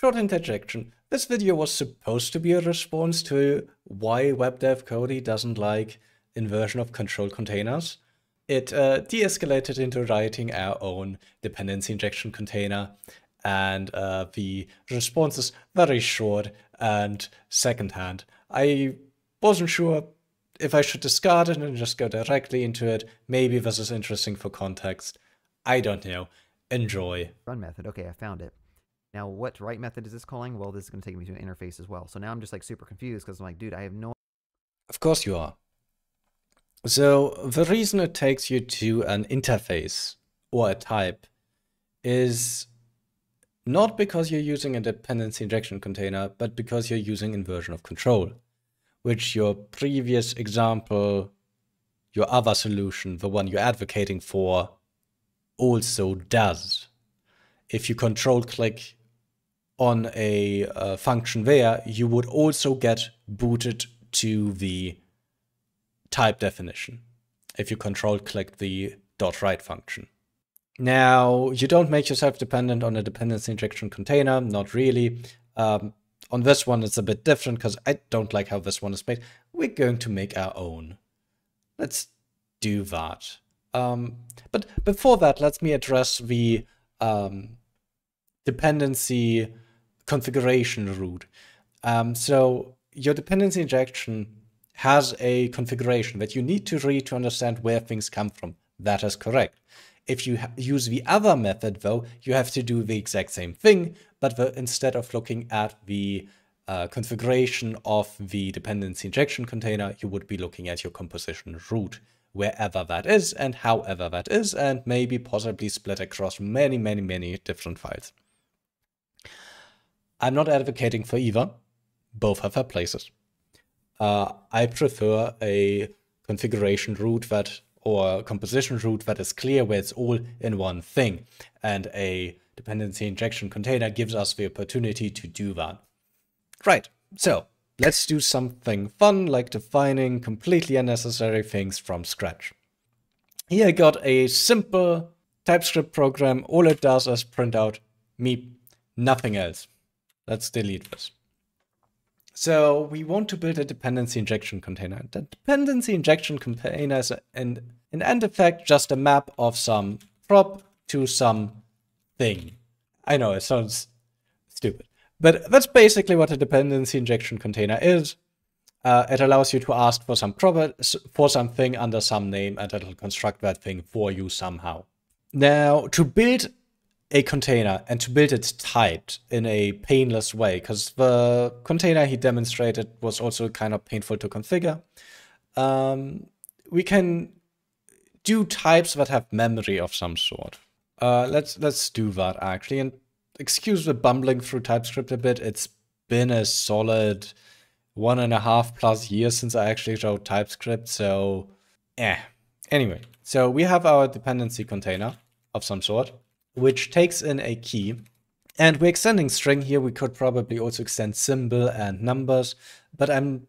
Short interjection. This video was supposed to be a response to why WebDev Cody doesn't like inversion of control containers. It uh, de-escalated into writing our own dependency injection container and uh, the response is very short and secondhand. I wasn't sure if I should discard it and just go directly into it. Maybe this is interesting for context. I don't know. Enjoy. Run method. Okay, I found it. Now, what write method is this calling? Well, this is going to take me to an interface as well. So now I'm just like super confused because I'm like, dude, I have no. Of course you are. So the reason it takes you to an interface or a type is not because you're using a dependency injection container, but because you're using inversion of control, which your previous example, your other solution, the one you're advocating for, also does. If you control click on a uh, function there, you would also get booted to the type definition if you control click the dot write function. Now, you don't make yourself dependent on a dependency injection container, not really. Um, on this one, it's a bit different because I don't like how this one is made. We're going to make our own. Let's do that. Um, but before that, let me address the um, dependency configuration root. Um, so your dependency injection has a configuration that you need to read to understand where things come from. That is correct. If you use the other method, though, you have to do the exact same thing, but the, instead of looking at the uh, configuration of the dependency injection container, you would be looking at your composition root, wherever that is and however that is, and maybe possibly split across many, many, many different files. I'm not advocating for either. Both have their places. Uh, I prefer a configuration root that or composition root that is clear where it's all in one thing. And a dependency injection container gives us the opportunity to do that. Right, so let's do something fun like defining completely unnecessary things from scratch. Here I got a simple TypeScript program. All it does is print out me, nothing else. Let's delete this. So we want to build a dependency injection container. The dependency injection container is in, in end effect just a map of some prop to some thing. I know it sounds stupid, but that's basically what a dependency injection container is. Uh, it allows you to ask for some prop for something under some name and it'll construct that thing for you somehow. Now, to build a container and to build it typed in a painless way because the container he demonstrated was also kind of painful to configure. Um, we can do types that have memory of some sort. Uh, let's let's do that actually. And excuse the bumbling through TypeScript a bit. It's been a solid one and a half plus years since I actually wrote TypeScript. So, eh. Anyway, so we have our dependency container of some sort which takes in a key. And we're extending string here. We could probably also extend symbol and numbers, but I'm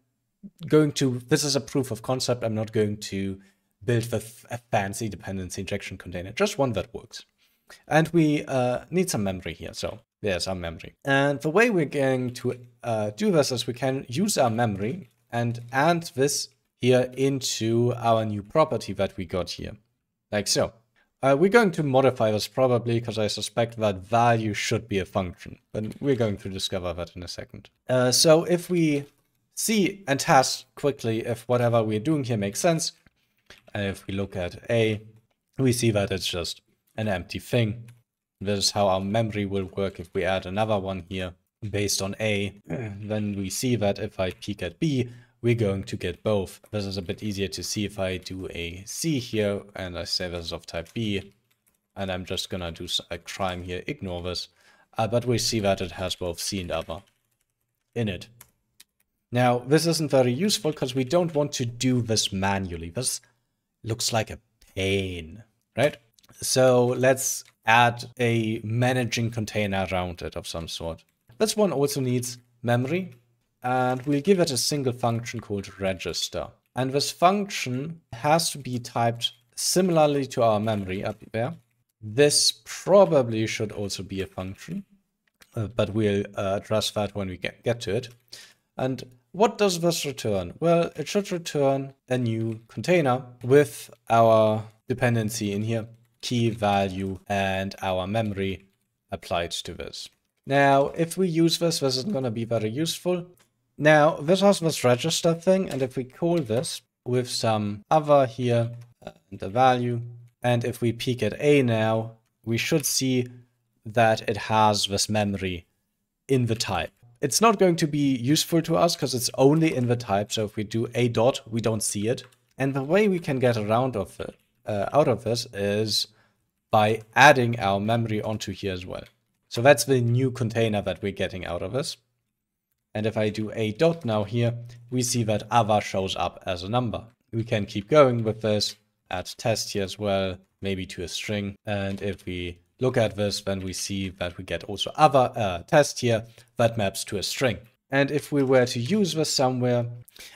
going to, this is a proof of concept. I'm not going to build the a fancy dependency injection container, just one that works. And we uh, need some memory here. So there's our memory. And the way we're going to uh, do this is we can use our memory and add this here into our new property that we got here, like so. Uh, we're going to modify this probably because I suspect that value should be a function, but we're going to discover that in a second. Uh, so if we see and test quickly if whatever we're doing here makes sense, and if we look at A, we see that it's just an empty thing. This is how our memory will work if we add another one here based on A. Then we see that if I peek at B, we're going to get both. This is a bit easier to see if I do a C here and I say this is of type B and I'm just gonna do a crime here, ignore this. Uh, but we see that it has both C and other in it. Now, this isn't very useful because we don't want to do this manually. This looks like a pain, right? So let's add a managing container around it of some sort. This one also needs memory and we'll give it a single function called register. And this function has to be typed similarly to our memory up there. This probably should also be a function. uh, but we'll uh, address that when we get, get to it. And what does this return? Well, it should return a new container with our dependency in here, key value, and our memory applied to this. Now, if we use this, this is going to be very useful. Now, this has this register thing, and if we call this with some other here, and a value, and if we peek at A now, we should see that it has this memory in the type. It's not going to be useful to us because it's only in the type. So if we do a dot, we don't see it. And the way we can get around of it, uh, out of this is by adding our memory onto here as well. So that's the new container that we're getting out of this. And if I do a dot now here, we see that other shows up as a number. We can keep going with this, add test here as well, maybe to a string. And if we look at this, then we see that we get also other uh, test here that maps to a string. And if we were to use this somewhere,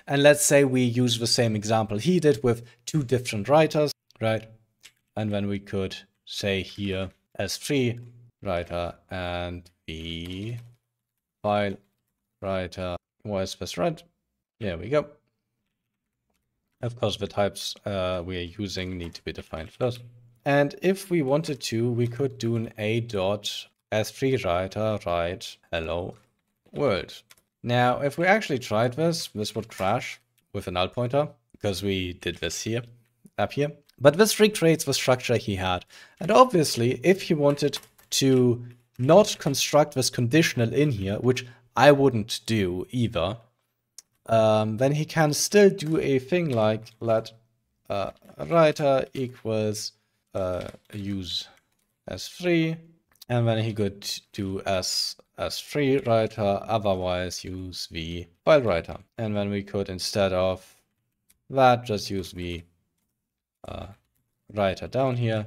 and let's say we use the same example he did with two different writers, right? And then we could say here S3 writer and the file writer was this right? There we go. Of course, the types uh, we are using need to be defined first. And if we wanted to, we could do an a dot s3 writer write hello world. Now, if we actually tried this, this would crash with a null pointer because we did this here, up here. But this recreates the structure he had. And obviously, if he wanted to not construct this conditional in here, which I wouldn't do either, um, then he can still do a thing like let uh, writer equals uh, use s3 and then he could do as s3 writer otherwise use the file writer. And then we could instead of that just use the uh, writer down here.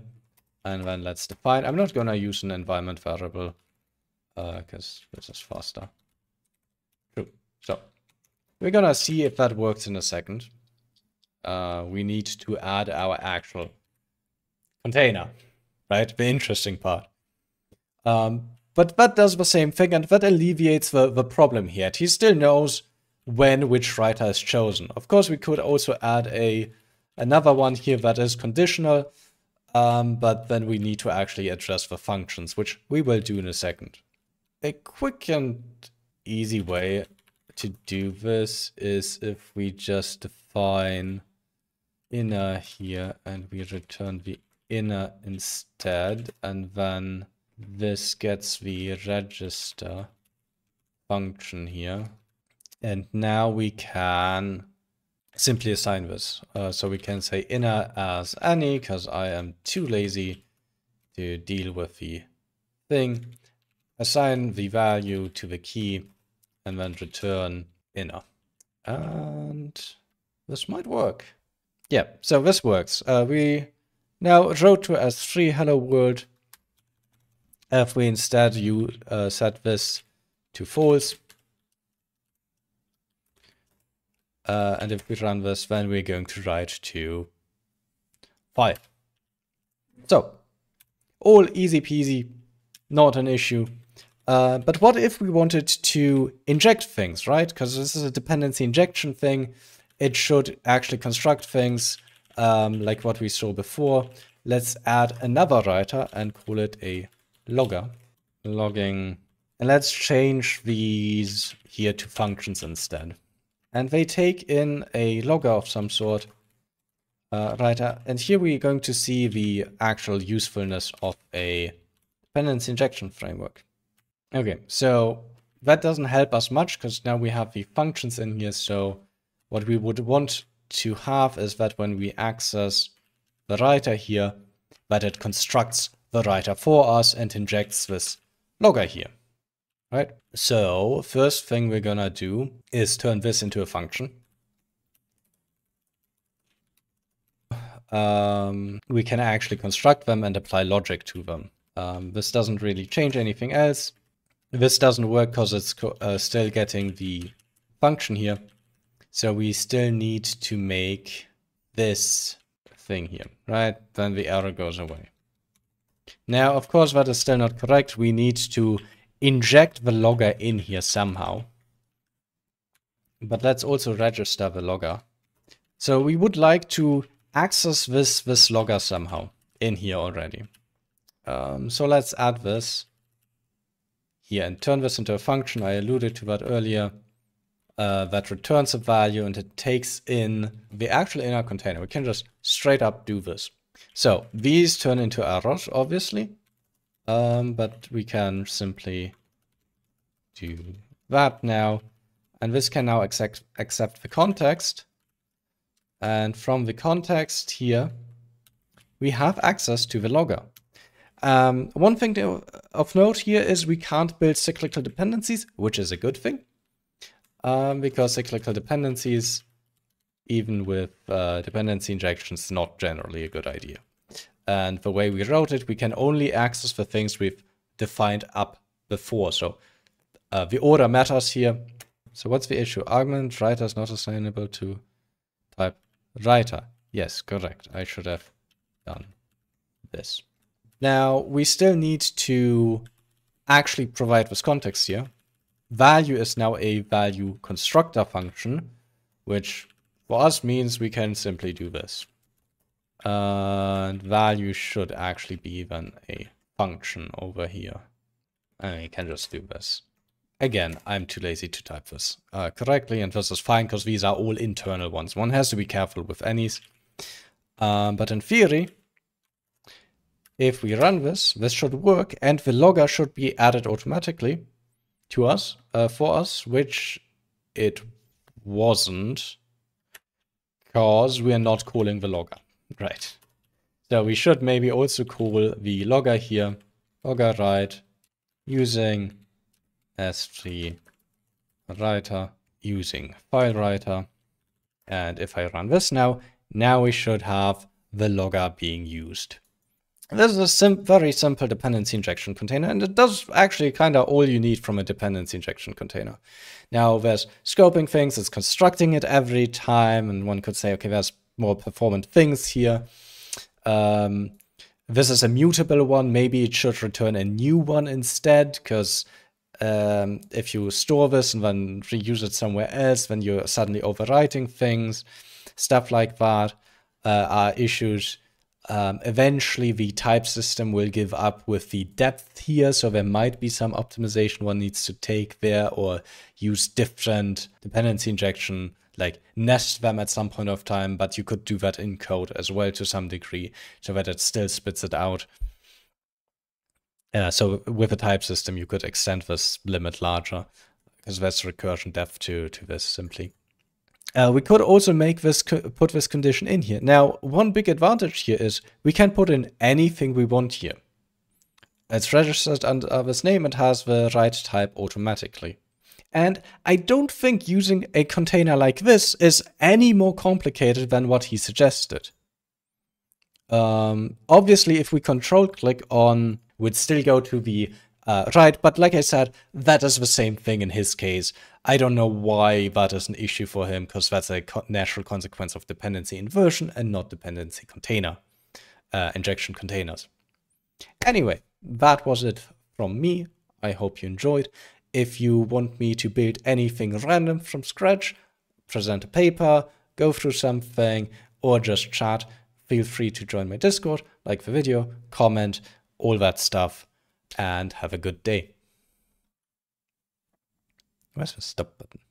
And then let's define i'm not gonna use an environment variable because uh, this is faster. So we're gonna see if that works in a second uh, we need to add our actual container, right? The interesting part. Um, but that does the same thing, and that alleviates the, the problem here. He still knows when which writer is chosen. Of course, we could also add a another one here that is conditional, um, but then we need to actually address the functions, which we will do in a second. A quick and easy way to do this is if we just define inner here and we return the inner instead and then this gets the register function here. And now we can simply assign this. Uh, so we can say inner as any because I am too lazy to deal with the thing. Assign the value to the key and then return inner and this might work yeah so this works uh, we now wrote to S3 hello world. If we instead you uh, set this to false, uh, and if we run this, then we're going to write to 5. So, all easy peasy, not an issue. Uh, but what if we wanted to inject things, right? Because this is a dependency injection thing. It should actually construct things um, like what we saw before. Let's add another writer and call it a logger. Logging. And let's change these here to functions instead. And they take in a logger of some sort. Uh, writer. And here we're going to see the actual usefulness of a dependency injection framework. Okay, so that doesn't help us much because now we have the functions in here. So what we would want to have is that when we access the writer here, that it constructs the writer for us and injects this logger here, right? So first thing we're gonna do is turn this into a function. Um, we can actually construct them and apply logic to them. Um, this doesn't really change anything else. This doesn't work because it's uh, still getting the function here. So we still need to make this thing here, right? Then the error goes away. Now, of course, that is still not correct. We need to inject the logger in here somehow. But let's also register the logger. So we would like to access this, this logger somehow in here already. Um, so let's add this here and turn this into a function. I alluded to that earlier. Uh, that returns a value and it takes in the actual inner container. We can just straight up do this. So these turn into errors, obviously, um, but we can simply do that now. And this can now accept, accept the context. And from the context here, we have access to the logger. Um, one thing to, of note here is we can't build cyclical dependencies, which is a good thing. Um, because cyclical dependencies, even with uh, dependency injections, is not generally a good idea. And the way we wrote it, we can only access the things we've defined up before. So uh, the order matters here. So what's the issue? Argument writer is not assignable to type writer. Yes, correct. I should have done this. Now, we still need to actually provide this context here. Value is now a value constructor function, which for us means we can simply do this. And value should actually be then a function over here. And we can just do this. Again, I'm too lazy to type this uh, correctly, and this is fine because these are all internal ones. One has to be careful with any's. Um, but in theory, if we run this, this should work, and the logger should be added automatically to us, uh, for us, which it wasn't, because we are not calling the logger. Right. So we should maybe also call the logger here, logger write, using s3 writer, using file writer. And if I run this now, now we should have the logger being used. This is a sim very simple dependency injection container, and it does actually kind of all you need from a dependency injection container. Now, there's scoping things, it's constructing it every time, and one could say, okay, there's more performant things here. Um, this is a mutable one, maybe it should return a new one instead, because um, if you store this and then reuse it somewhere else, then you're suddenly overwriting things, stuff like that uh, are issues um, eventually, the type system will give up with the depth here, so there might be some optimization one needs to take there or use different dependency injection, like nest them at some point of time, but you could do that in code as well to some degree, so that it still spits it out. Uh, so with a type system, you could extend this limit larger, because there's recursion depth to, to this simply. Uh, we could also make this put this condition in here. Now, one big advantage here is we can put in anything we want here. It's registered under this name and has the right type automatically. And I don't think using a container like this is any more complicated than what he suggested. Um, obviously, if we control click on, we'd still go to the uh, right, but like I said, that is the same thing in his case. I don't know why that is an issue for him, because that's a co natural consequence of dependency inversion and not dependency container, uh, injection containers. Anyway, that was it from me. I hope you enjoyed. If you want me to build anything random from scratch, present a paper, go through something, or just chat, feel free to join my Discord, like the video, comment, all that stuff and have a good day. Where's the stop button?